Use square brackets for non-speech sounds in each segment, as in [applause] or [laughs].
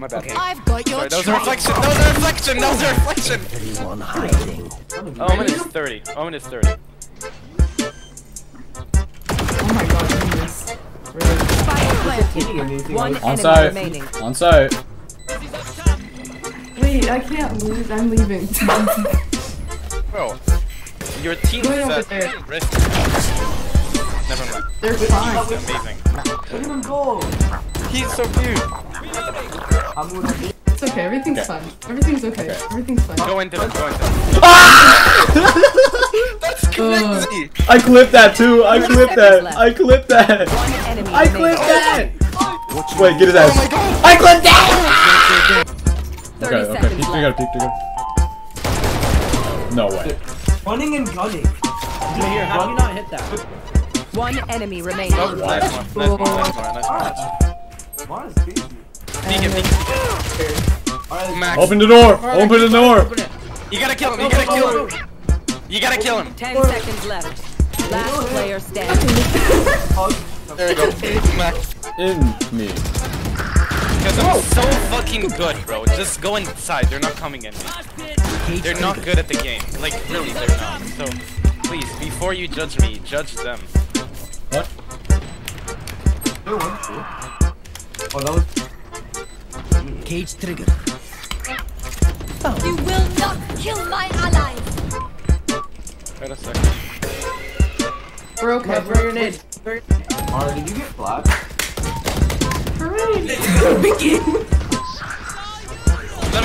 My bad. Okay. I've got your Sorry, that was a reflection. That was a reflection. That was a reflection. Anyone hiding? Oh, Omen is 30. Omen is 30. Oh my god, goodness. Really? Fire planted. Hitting anything. One I enemy site. remaining. On site. Wait, I can't lose. I'm leaving. [laughs] Bro, your team Going is at risk. Never mind. They're fine. Amazing. Look at him go. He's so cute. I'm gonna be. It's okay. Everything's Okay. fine. Everything's okay. Okay. Everything's fine. Go into it. Go into it. [laughs] That's Uh. I clipped that too. I clipped that. I clipped that. One enemy I clipped that. Wait, get his ass. I clipped that. 30 Okay, okay. seconds Peek left. together, peek together. No way. Running and gunning. Here, how do you not hit that? One enemy remaining. Oh, nice one. Nice one. Nice one. Nice one. Mine is crazy. Peek him. Peek him. Max. Open the door. Open the door. Open. You gotta kill him. You gotta kill him. You gotta kill him. 10 seconds left. Last player standing. [laughs] There we go. Max. In me. Because I'm so fucking good, bro. Just go inside. They're not coming in. They're not good at the game. Like, really, they're not. So, please, before you judge me, judge them. What? there one, two. Oh, that was. Cage trigger. Oh. You will not kill my allies. Wait a second. we're okay. Throw your nade. Alright, did you get flat? Hooray! Let me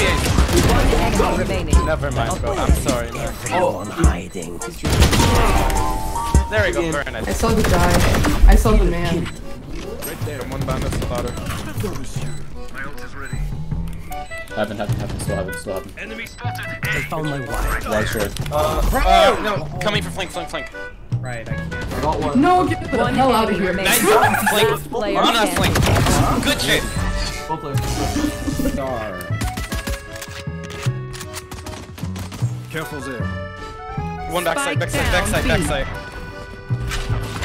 ace. One enemy remaining. Never mind, bro. I'm sorry. man. Anyone hiding? Oh. There we go. Very nice. I saw the guy. I saw the man. Right there. Someone bandit slaughter. Haven't, haven't, haven't. Still haven't, still haven't. I found my wire. Wide short. Uh, no, coming for flank, flank, flank. Right, I can't. I got one. No, get the One hell out of here. remaining. Nice. Flank. Last player On us, flank. Good shit. Both players. Star. One backside, Spike backside, backside, backside.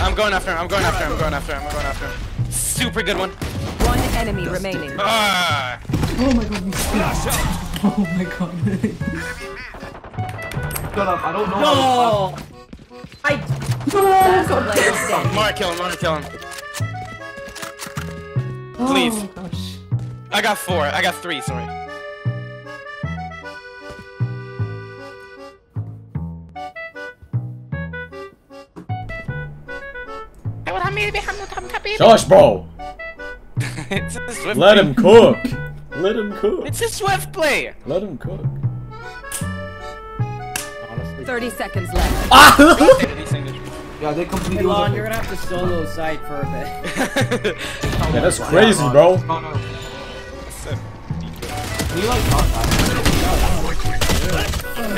I'm going after him. I'm going after him. I'm going after him. I'm going after him. Super good one. One enemy remaining. Ah. Oh my god, you stink. Oh my god. Shut up, I don't know how No! I Last player standing. Mara kill him. Mara kill him. Please. Oh gosh. I got four. I got three. Sorry. Josh, bro. [laughs] it's a swift Let play. him cook. Let him cook. It's a swift play. Let him cook. honestly. 30 seconds left. [laughs] Ah! Yeah, they completely Hey, Lon, you're gonna have to solo site for a bit. [laughs] Yeah, that's crazy, bro. Oh, no, no. Can you like not that?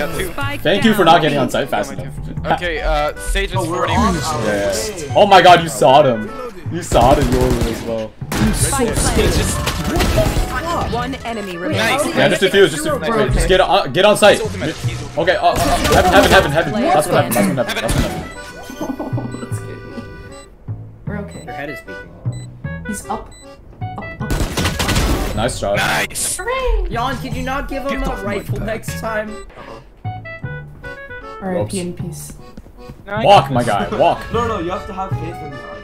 Got two. Spike Thank you for not getting on site fast enough. Okay, uh, Sage is Oh, 40. on Yeah. Oh my god, you saw them. You saw the yours as well. Spike Sage planted. One enemy nice. remaining. Yeah, just defuse, just defuse. Wait, just get on, get on site. Okay, uh, uh, uh, heaven, heaven, heaven, heaven. That's what happened. That's what happened. That's what happened. That scared me. We're okay. Your head is speaking. He's up. Up, up. Nice shot. nice. Hooray! Jan, can you not give him a rifle next time? R.I.P. in peace. Walk, my guy. Walk. [laughs] No, no, you have to have faith in God.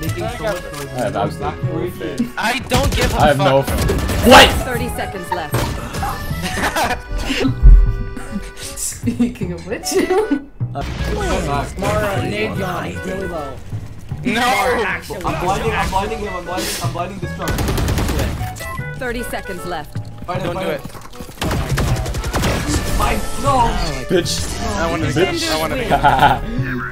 Making so much noise. I have absolutely no faith. I don't give a I have no fuck. faith. What? [laughs] 30 seconds left. [laughs] Speaking of which. Mara, nade Jan, really low. No. Actually, I'm blinding, I'm blinding him, I'm blinding, I'm blinding this truck. 30 seconds left. Fight Don't do it. Fight, no! Bitch. I want to. Bitch. I want to. [laughs] [laughs]